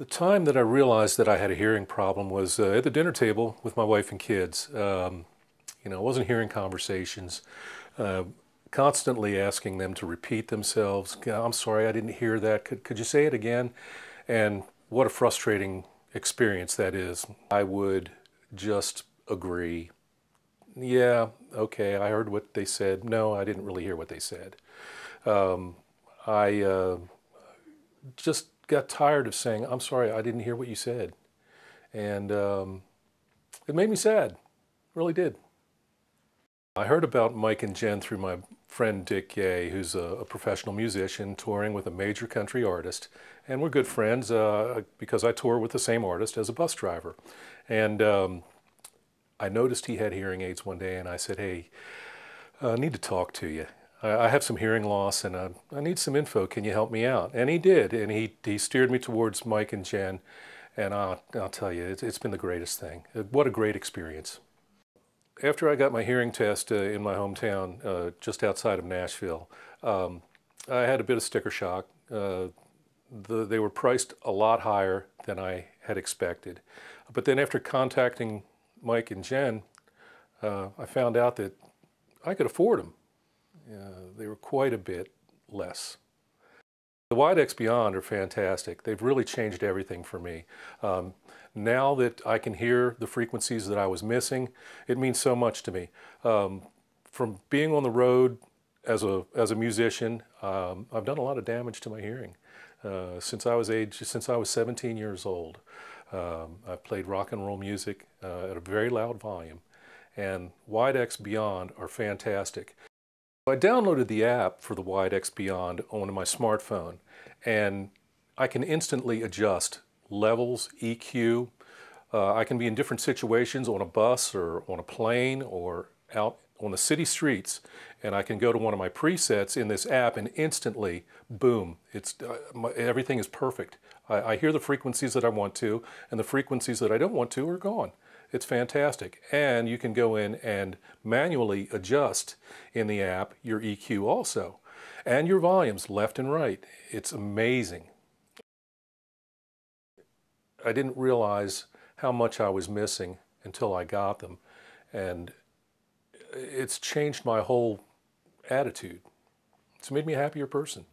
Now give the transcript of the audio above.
The time that I realized that I had a hearing problem was uh, at the dinner table with my wife and kids. Um, you know, I wasn't hearing conversations, uh, constantly asking them to repeat themselves. I'm sorry, I didn't hear that. Could, could you say it again? And what a frustrating experience that is. I would just agree. Yeah, okay, I heard what they said. No, I didn't really hear what they said. Um, I uh, just got tired of saying, I'm sorry, I didn't hear what you said. And um, it made me sad, it really did. I heard about Mike and Jen through my friend Dick Yeh, who's a, a professional musician touring with a major country artist. And we're good friends uh, because I tour with the same artist as a bus driver. And um, I noticed he had hearing aids one day and I said, hey, I need to talk to you. I have some hearing loss and I, I need some info. Can you help me out? And he did. And he, he steered me towards Mike and Jen. And I'll, I'll tell you, it's, it's been the greatest thing. What a great experience. After I got my hearing test uh, in my hometown, uh, just outside of Nashville, um, I had a bit of sticker shock. Uh, the, they were priced a lot higher than I had expected. But then after contacting Mike and Jen, uh, I found out that I could afford them. Uh, they were quite a bit less. The Widex Beyond are fantastic. They've really changed everything for me. Um, now that I can hear the frequencies that I was missing, it means so much to me. Um, from being on the road as a, as a musician, um, I've done a lot of damage to my hearing. Uh, since I was age, since I was 17 years old, um, I've played rock and roll music uh, at a very loud volume, and Widex Beyond are fantastic. I downloaded the app for the Widex Beyond on my smartphone and I can instantly adjust levels, EQ. Uh, I can be in different situations on a bus or on a plane or out on the city streets and I can go to one of my presets in this app and instantly, boom, it's, uh, my, everything is perfect. I, I hear the frequencies that I want to and the frequencies that I don't want to are gone. It's fantastic. And you can go in and manually adjust in the app your EQ also and your volumes left and right. It's amazing. I didn't realize how much I was missing until I got them. And it's changed my whole attitude. It's made me a happier person.